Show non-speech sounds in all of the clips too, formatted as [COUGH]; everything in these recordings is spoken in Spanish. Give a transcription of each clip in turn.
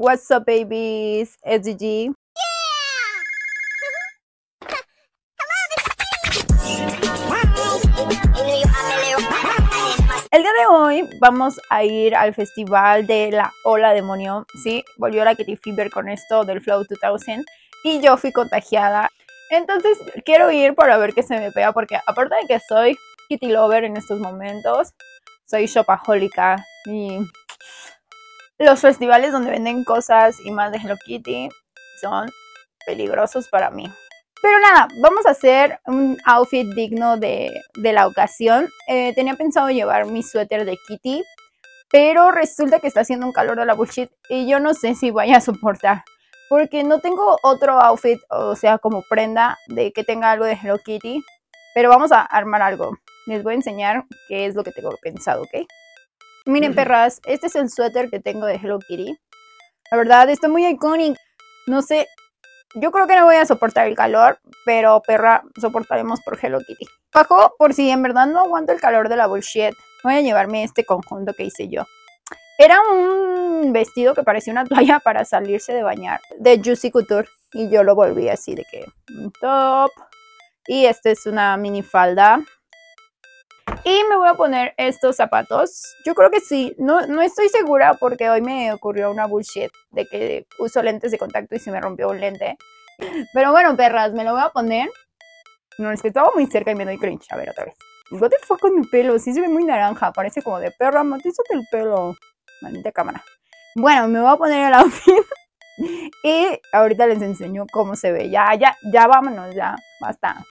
What's up, babies? SDG. El día de hoy vamos a ir al festival de la Ola Demonio, ¿sí? Volvió la Kitty Fever con esto del Flow 2000 y yo fui contagiada. Entonces quiero ir para ver qué se me pega porque aparte de que soy Kitty Lover en estos momentos, soy shopaholica y los festivales donde venden cosas y más de Hello Kitty son peligrosos para mí. Pero nada, vamos a hacer un outfit digno de, la ocasión. Eh, tenía pensado llevar mi suéter de Kitty, pero resulta que está haciendo un calor de la bullshit y yo no sé si vaya a soportar. Porque no tengo otro outfit, o sea, como prenda de que tenga algo de Hello Kitty. Pero vamos a armar algo. Les voy a enseñar qué es lo que tengo pensado, ¿ok? Miren, perras, este es el suéter que tengo de Hello Kitty. La verdad, está muy icónico. No sé, yo creo que no voy a soportar el calor, pero perra, soportaremos por Hello Kitty. Bajo, por si en verdad no aguanto el calor de la bullshit, voy a llevarme este conjunto que hice yo. Era un vestido que parecía una [LAUGHS] toalla para salirse de bañar, de Juicy Couture. Y yo lo volví así de que un top. Y este es una mini falda. Y me voy a poner estos zapatos. Yo creo que sí. No, no estoy segura porque hoy me ocurrió una bullshit de que uso lentes de contacto y se me rompió un lente. Pero bueno, perras, me lo voy a poner. No, es que estaba muy cerca y me doy cringe. A ver, otra vez. What the fuck con mi pelo? Sí se ve muy naranja. Parece como de perra. Matízate el pelo. Maldita cámara. Bueno, me voy a poner el outfit. [LAUGHS] y ahorita les enseño cómo se ve. Ya, ya, ya vámonos, ya. Basta.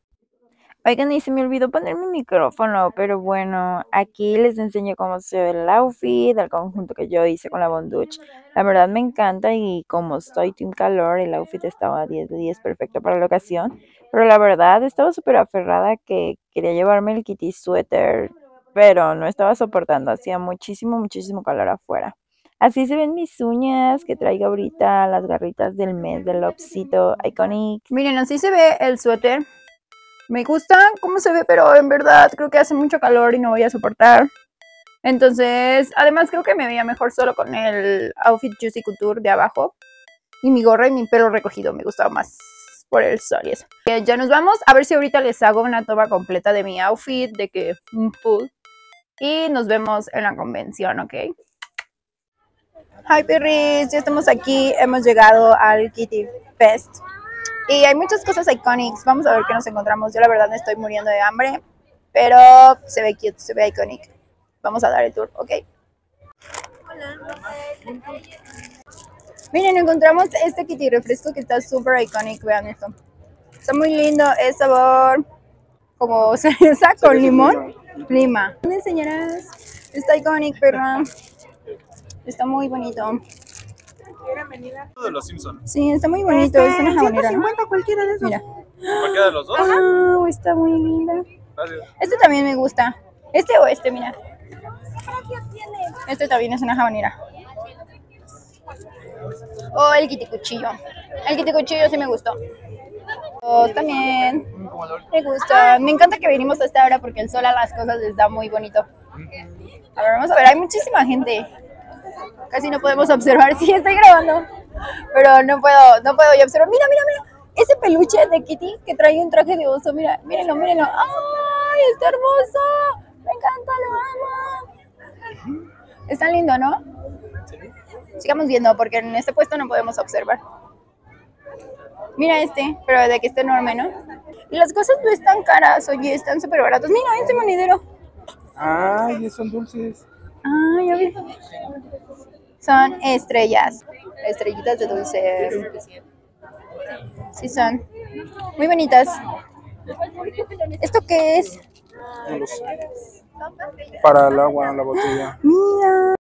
Oigan, y se me olvidó poner mi micrófono, pero bueno, aquí les enseño cómo se ve el outfit, el conjunto que yo hice con la Bonduch. La verdad me encanta y como estoy team calor, el outfit estaba 10 de 10 perfecto para la ocasión. Pero la verdad estaba súper aferrada que quería llevarme el kitty sweater, pero no estaba soportando, hacía muchísimo, muchísimo calor afuera. Así se ven mis uñas que traigo ahorita, las garritas del mes del Lopsito Iconic. Miren, así se ve el suéter. Me gusta cómo se ve, pero en verdad creo que hace mucho calor y no voy a soportar. Entonces, además creo que me veía mejor solo con el outfit Juicy Couture de abajo. Y mi gorra y mi pelo recogido me gustaba más por el sol y eso. Ya nos vamos. A ver si ahorita les hago una toma completa de mi outfit, de que un full. Y nos vemos en la convención, ¿ok? Hi perris, ya estamos aquí. Hemos llegado al Kitty Fest. Y hay muchas cosas icónicas. Vamos a ver qué nos encontramos. Yo la verdad me estoy muriendo de hambre, pero se ve cute, se ve iconic. Vamos a dar el tour, ¿ok? Hola. Miren, encontramos este kitty refresco que está súper iconic. Vean esto. Está muy lindo. Es sabor como [LAUGHS] cereza con limón. Lima. ¿Me enseñarás? Está iconic, perra. Está muy bonito de los Simpsons. Sí, está muy bonito. Este, es una jabonera, ¿no? cualquiera de esos. Mira. ¿Cualquiera de los dos? Ah, está muy linda. Gracias. Este también me gusta. Este o este, mira. Este también es una jabonera. O oh, el kiticuchillo. El kiticuchillo sí me gustó. Oh, también me gusta. Me encanta que venimos a esta hora porque el sol a las cosas les da muy bonito. A ver, vamos a ver. Hay muchísima gente casi no podemos observar. [LAUGHS] Sí, estoy grabando, pero no puedo, no puedo observar. Mira, mira, mira, ese peluche de Kitty que trae un traje de oso. Mira, mírenlo, mírenlo. ¡Ay, está hermoso! Me encanta, lo amo. Está lindo, ¿no? Sigamos viendo porque en este puesto no podemos observar. Mira este, pero de que está enorme, ¿no? Y las cosas no están caras, oye, están súper baratos. Mira, este monedero. Ay, son dulces. Ay, a ver. Son estrellas, estrellitas de dulce. Sí son. Muy bonitas. ¿Esto qué es? Para el agua, la botella. Mira.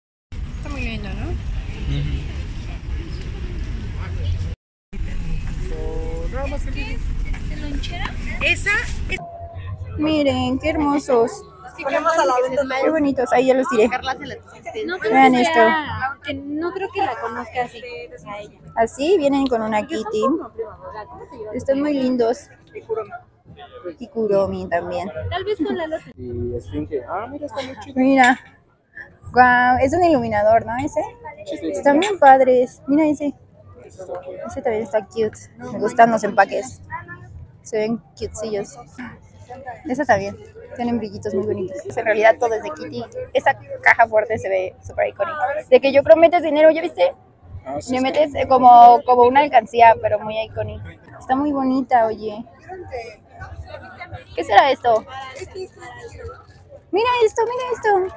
Está muy lindo, ¿no? Esa Miren, qué hermosos. Qué bonitos, ahí ya los tiré. No Vean esto. no creo que la conozca así. Así vienen con una kitty. Están muy lindos. Y Kuromi también. Tal vez con la Y Esfinge. Ah, mira, está muy chido. Mira. Wow, es un iluminador, ¿no? Ese. Están bien padres. Mira ese. Ese también está cute. Me gustan los empaques. Se ven cutecillos. Ese también. Tienen brillitos muy bonitos. En realidad todo es de Kitty. Esa caja fuerte se ve súper icónica. De que yo creo metes dinero, ¿ya viste? Ah, sí, sí. metes eh, como, como una alcancía, pero muy icónica. Está muy bonita, oye. ¿Qué será esto? Mira esto, mira esto.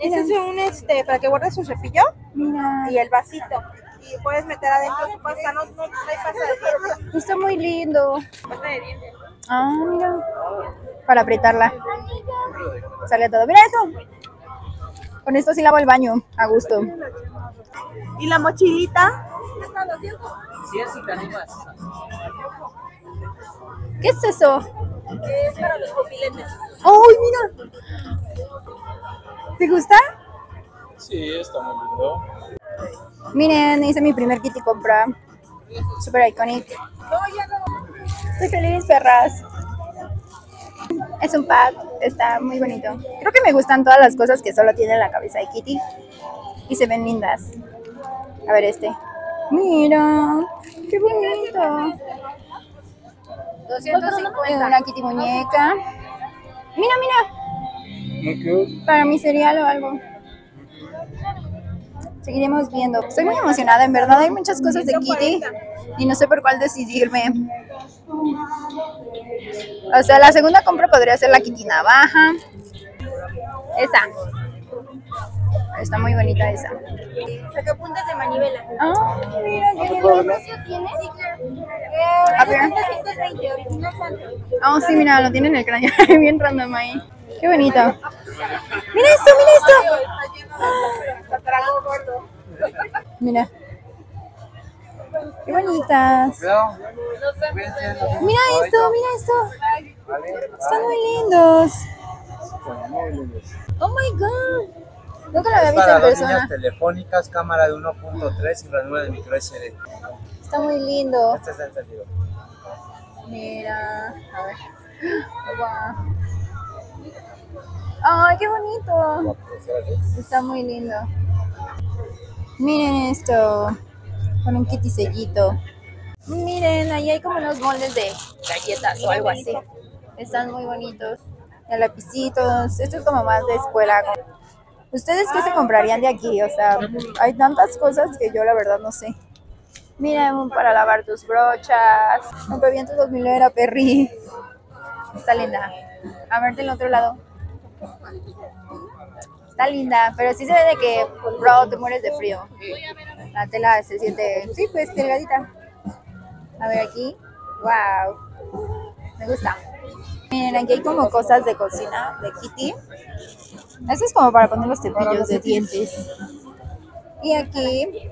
Ese es un este para que guardes su cepillo Mira. y el vasito. Y puedes meter adentro tu pasta, no, no, no hay pasta de dientes. Está muy lindo. Pasta de dientes. Ah, mira. Para apretarla. Sale todo. Mira esto. Con esto sí lavo el baño. A gusto. Y la mochilita. ¿Qué es eso? Que es para los pupilentes. ¡Ay, mira! ¿Te gusta? Sí, está muy lindo. Miren, hice mi primer kitty compra. Super iconic. Estoy feliz, perras. Es un pad, está muy bonito. Creo que me gustan todas las cosas que solo tiene la cabeza de Kitty. Y se ven lindas. A ver este. Mira, qué bonito. 250. Una Kitty muñeca. Mira, mira. Para mi cereal o algo. Seguiremos viendo. Estoy muy emocionada, en verdad. Hay muchas cosas de Kitty y no sé por cuál decidirme. O sea, la segunda compra podría ser la Kitty navaja. Esa. Está muy bonita esa. Sacapuntas de manivela. Ah, mira, qué ¿Qué lindo. precio tiene? A ver. 220, original Santos. Oh, sí, mira, lo tiene en el cráneo. [LAUGHS] Bien random ahí. Qué bonito. Mira esto, mira esto. Mira. Qué bonitas. Mira esto, mira esto. Están muy lindos. Están muy lindos. Oh my god. Nunca lo había visto para en persona. líneas telefónicas, cámara de 1.3 y ranura de micro SD. Está muy lindo. Este está encendido. Mira. A ver. Guau. Ay, qué bonito. Está muy lindo. Miren esto. Con un kitty sellito. Miren, ahí hay como unos moldes de galletas o algo así. Están muy bonitos. De lapicitos. Esto es como más de escuela. ¿Ustedes qué se comprarían de aquí? O sea, hay tantas cosas que yo la verdad no sé. Miren, para lavar tus brochas. Un bebiente 2000 era Perry. Está linda. A ver del otro lado. Está linda, pero sí se ve de que, bro, te mueres de frío. La tela se siente, sí, pues, delgadita. A ver aquí. Wow. Me gusta. Miren, aquí hay como cosas de cocina de Kitty. Esto es como para poner los cepillos de dientes. Y aquí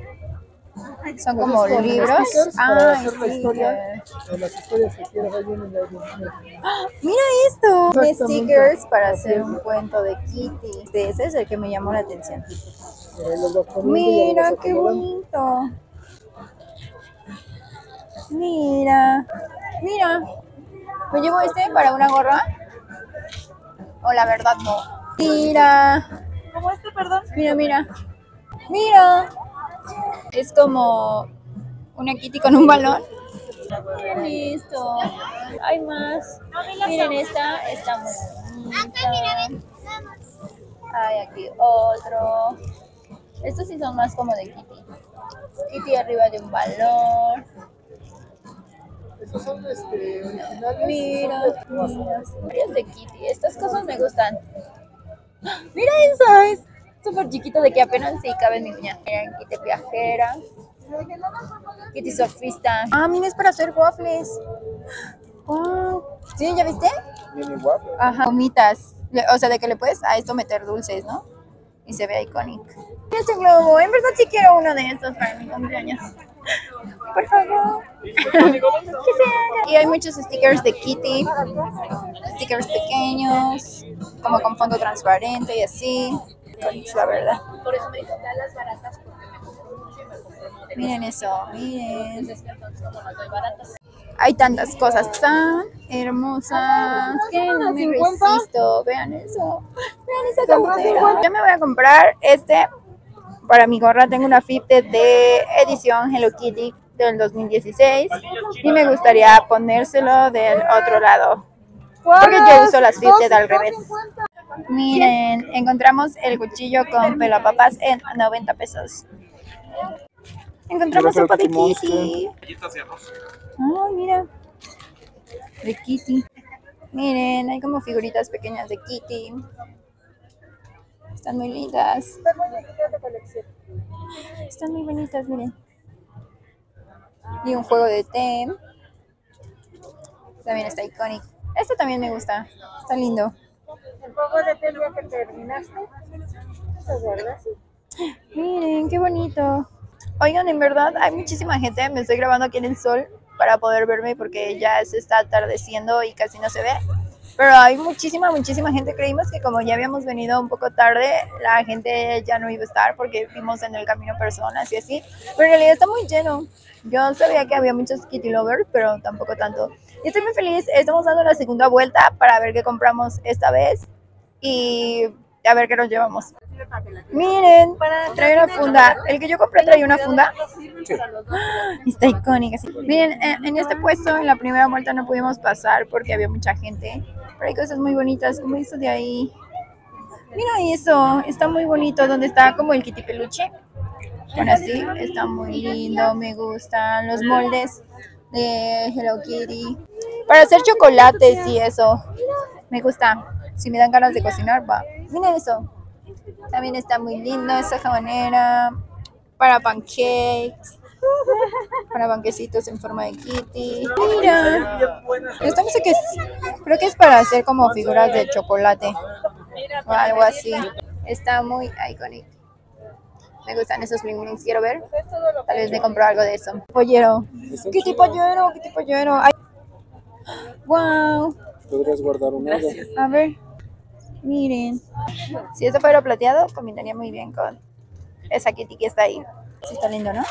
son como libros. Ah, las [GASPS] Mira esto. De stickers para hacer un cuento de Kitty. Este, Ese es el que me llamó la atención. Mira, qué bonito. Mira, mira. ¿Me llevo este para una gorra? O la verdad no. Mira, ¿Cómo este, perdón? mira, mira. Mira. Es como una kitty con un balón. Listo. Hay más. Miren esta, está muy. Hay aquí otro. Estos sí son más como de Kitty. Kitty arriba de un balón. Son este, originales. Mira, mira. De Kitty. Estas cosas me gustan. [GASPS] Mira eso, es súper chiquito de que apenas sí cabe en mi uña. Miren, Kitty viajera. Kitty surfista. Ah, mira, es para hacer waffles. [GASPS] Wow. ¿Sí? ¿Ya viste? Mini waffle. Ajá. Gomitas. O sea, de que le puedes a esto meter dulces, ¿no? Y se ve icónico. Mira este globo. En verdad sí quiero uno de estos para mi cumpleaños. Por favor. Y hay muchos stickers de Kitty. Stickers pequeños. Como con fondo transparente y así. La verdad. Por eso me dijo, las baratas porque me compro mucho y me compro uno de Miren eso, miren. Hay tantas cosas tan hermosas que no me resisto. Vean eso. Vean esa cartera. Yo me voy a comprar este para mi gorra tengo una Fitbit de edición Hello Kitty del 2016 y me gustaría ponérselo del otro lado. Porque yo uso las Fitbit al revés. Miren, encontramos el cuchillo con pelapapas en 90 pesos. Encontramos sopa de Kitty Kitty. Ay, mira. De Kitty. Miren, hay como figuritas pequeñas de Kitty. Están muy lindas. Están muy bonitas, miren. Y un juego de té. También está icónico. Este también me gusta. Está lindo. El juego de té ya que terminaste, así. Miren, qué bonito. Oigan, en verdad hay muchísima gente. Me estoy grabando aquí en el sol para poder verme porque ya se está atardeciendo y casi no se ve. Pero hay muchísima, muchísima gente. Creímos que como ya habíamos venido un poco tarde, la gente ya no iba a estar porque vimos en el camino personas y así. Pero en realidad está muy lleno. Yo sabía que había muchos Kitty lovers, pero tampoco tanto. Y estoy muy feliz. Estamos dando la segunda vuelta para ver qué compramos esta vez y a ver qué nos llevamos. Miren, trae una funda. El que yo compré trae una funda. [GASPS] Está icónica. sí. Miren, en, en este puesto, en la primera vuelta no pudimos pasar porque había mucha gente. Pero hay cosas muy bonitas, como eso de ahí. Mira eso, está muy bonito. Donde está como el kitty peluche. Bueno, así, está muy lindo, me gustan los moldes de Hello Kitty. Para hacer chocolates y eso. Me gusta. Si me dan ganas de cocinar, va. Miren eso. También está muy lindo esa jabonera. Para pancakes. Para banquecitos en forma de kitty. Mira. Esto no sé qué es. Creo que es para hacer como figuras de chocolate. O algo así. Está muy icónico. Me gustan esos blings. Quiero ver. Tal vez me compro algo de eso. Pollero. ¿Qué tipo pollero? ¿Qué tipo pollero? Ay. Wow. Podrías guardar un algo. A ver. Miren. Si esto fuera plateado, combinaría muy bien con esa kitty que está ahí. Sí, está lindo, ¿no?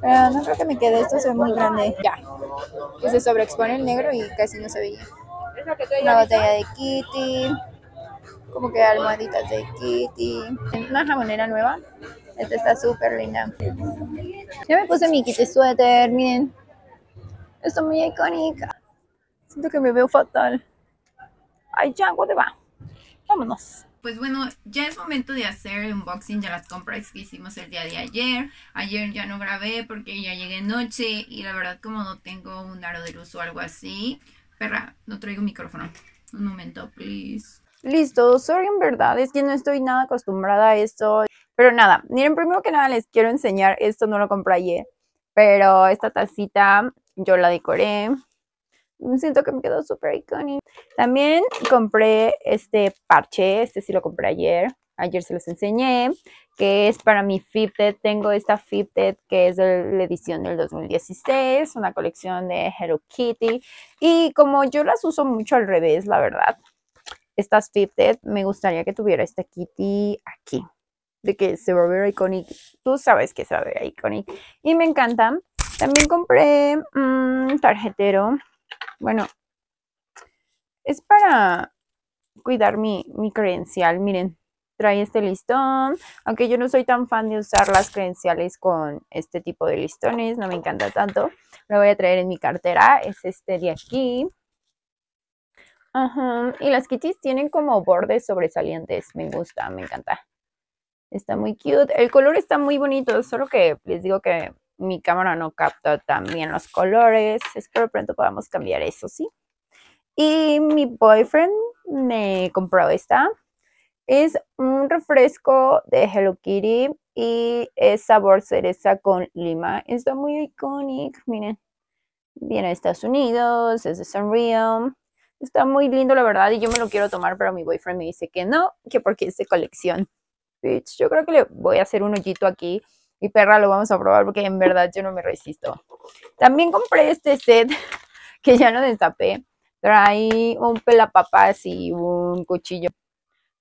Pero no creo que me quede. Esto se ve muy grande. Ya. Que se sobreexpone el negro y casi no se veía. Una botella de kitty. Como que almohaditas de kitty. Una jabonera nueva. Esta está súper linda. Ya me puse mi kitty suéter. Miren. Está muy icónica. Siento que me veo fatal. Ay, ya, ¿dónde va? Vámonos. Pues bueno, ya es momento de hacer el unboxing de las compras que hicimos el día de ayer. Ayer ya no grabé porque ya llegué noche y la verdad como no tengo un aro de luz o algo así. Perra, no traigo micrófono. Un momento, please. Listo, sorry en verdad, es que no estoy nada acostumbrada a esto. Pero nada, miren, primero que nada les quiero enseñar, esto no lo compré ayer, pero esta tacita yo la decoré. Siento que me quedó súper icónico. También compré este parche, este sí lo compré ayer. Ayer se los enseñé, que es para mi Fitbit. Tengo esta Fitbit que es de la edición del 2016, una colección de Hello Kitty. Y como yo las uso mucho al revés, la verdad, estas Fitbit me gustaría que tuviera esta Kitty aquí. De que se va a ver icónico. Tú sabes que se va a ver icónico. Y me encantan. También compré un tarjetero bueno, es para cuidar mi, mi credencial. Miren, trae este listón. Aunque yo no soy tan fan de usar las credenciales con este tipo de listones, no me encanta tanto. Lo voy a traer en mi cartera. Es este de aquí. Ajá. Y las kitties tienen como bordes sobresalientes. Me gusta, me encanta. Está muy cute. El color está muy bonito, solo que les digo que mi cámara no capta tan bien los colores. Espero pronto podamos cambiar eso, ¿sí? Y mi boyfriend me compró esta. Es un refresco de Hello Kitty y es sabor cereza con lima. Está muy icónico, miren. Viene de Estados Unidos, es de Sanrio. Está muy lindo, la verdad, y yo me lo quiero tomar, pero mi boyfriend me dice que no, que porque es de colección. Bitch, yo creo que le voy a hacer un hoyito aquí y perra lo vamos a probar porque en verdad yo no me resisto. También compré este set [LAUGHS] que ya no destapé. Trae un pelapapas y un cuchillo.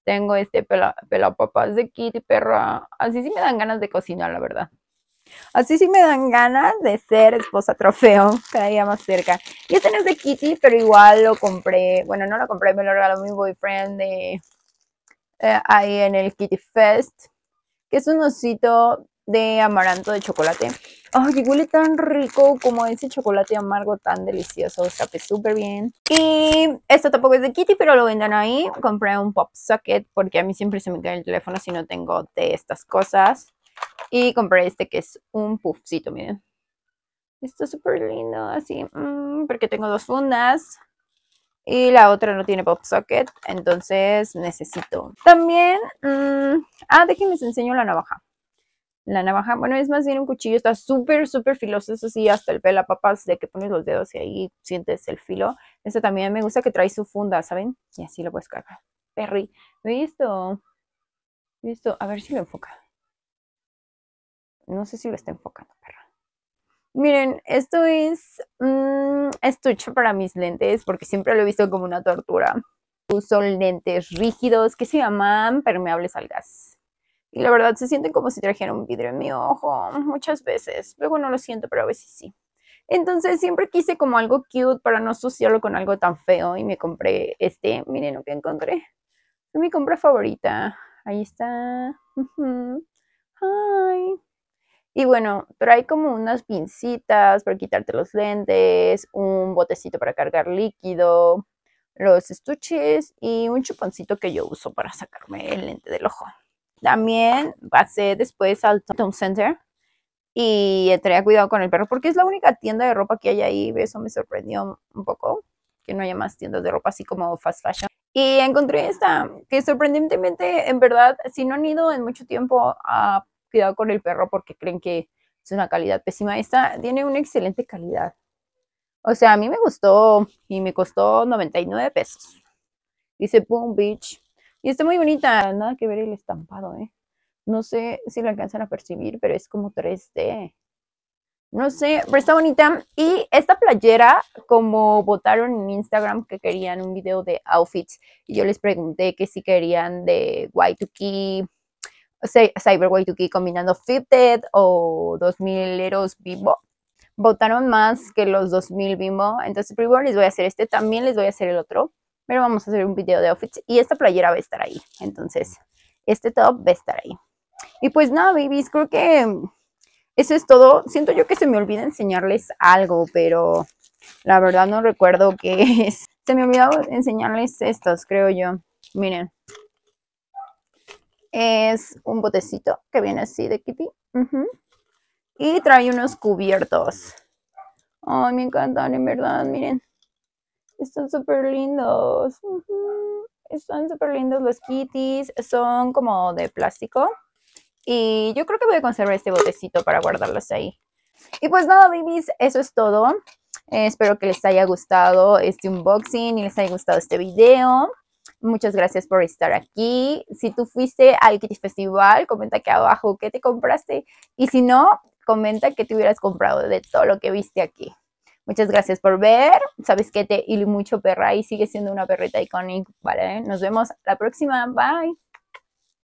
Tengo este pela, pelapapas de Kitty, perra. Así sí me dan ganas de cocinar, la verdad. Así sí me dan ganas de ser esposa trofeo [LAUGHS] cada día más cerca. Y este no es de Kitty, pero igual lo compré. Bueno, no lo compré, me lo regaló mi boyfriend de, eh, ahí en el Kitty Fest. que es un osito de amaranto de chocolate. Ay, huele tan rico como ese chocolate amargo tan delicioso. Sabe súper bien. Y esto tampoco es de Kitty, pero lo venden ahí. Compré un pop socket porque a mí siempre se me cae el teléfono si no tengo de estas cosas. Y compré este que es un puffcito, miren. Está súper lindo, así, mm, porque tengo dos fundas. Y la otra no tiene pop socket, entonces necesito. También, mm, ah, déjenme les enseño la navaja. La navaja, bueno, es más bien un cuchillo, está súper, súper filoso, eso sí, hasta el pela papas de que pones los dedos y ahí sientes el filo. Este también me gusta que trae su funda, ¿saben? Y así lo puedes cargar. Perry, ¿visto? ¿Visto? A ver si lo enfoca. No sé si lo está enfocando, perra. Miren, esto es un estuche para mis lentes porque siempre lo he visto como una tortura. Uso lentes rígidos que se llaman permeables al gas. Y la verdad se sienten como si trajeran un vidrio en mi ojo muchas veces. Luego no lo siento, pero a veces sí. Entonces siempre quise como algo cute para no asociarlo con algo tan feo y me compré este. Miren lo que encontré. Mi compra favorita. Ahí está. Ay. Y bueno, trae como unas pincitas para quitarte los lentes, un botecito para cargar líquido, los estuches y un chuponcito que yo uso para sacarme el lente del ojo. También pasé después al Tom Center y entré a cuidado con el perro porque es la única tienda de ropa que hay ahí. Eso me sorprendió un poco, que no haya más tiendas de ropa así como fast fashion. Y encontré esta, que sorprendentemente, en verdad, si no han ido en mucho tiempo a cuidado con el perro porque creen que es una calidad pésima. Esta tiene una excelente calidad. O sea, a mí me gustó y me costó 99 pesos. Dice Boom Beach. Y está muy bonita. Nada que ver el estampado, ¿eh? No sé si lo alcanzan a percibir, pero es como 3D. No sé, pero está bonita. Y esta playera, como votaron en Instagram que querían un video de outfits, y yo les pregunté que si querían de Y2K, Cyber Y2K combinando Fitted o 2000 Eros Bimbo. Votaron más que los 2000 Bimbo. Entonces, primero les voy a hacer este, también les voy a hacer el otro. Pero vamos a hacer un video de outfits y esta playera va a estar ahí. Entonces, este top va a estar ahí. Y pues nada, babies, creo que eso es todo. Siento yo que se me olvida enseñarles algo, pero la verdad no recuerdo qué es. Se me olvidó enseñarles estos, creo yo. Miren. Es un botecito que viene así de Kitty. Y trae unos cubiertos. Ay, me encantan, en verdad, miren. Están súper lindos. Están súper lindos los kitties. Son como de plástico. Y yo creo que voy a conservar este botecito para guardarlos ahí. Y pues nada, babies, eso es todo. Eh, espero que les haya gustado este unboxing y les haya gustado este video. Muchas gracias por estar aquí. Si tú fuiste al Kitty Festival, comenta aquí abajo qué te compraste. Y si no, comenta qué te hubieras comprado de todo lo que viste aquí. Muchas gracias por ver. Sabes que te y mucho perra y sigue siendo una perrita icónica, ¿vale? Nos vemos la próxima. Bye.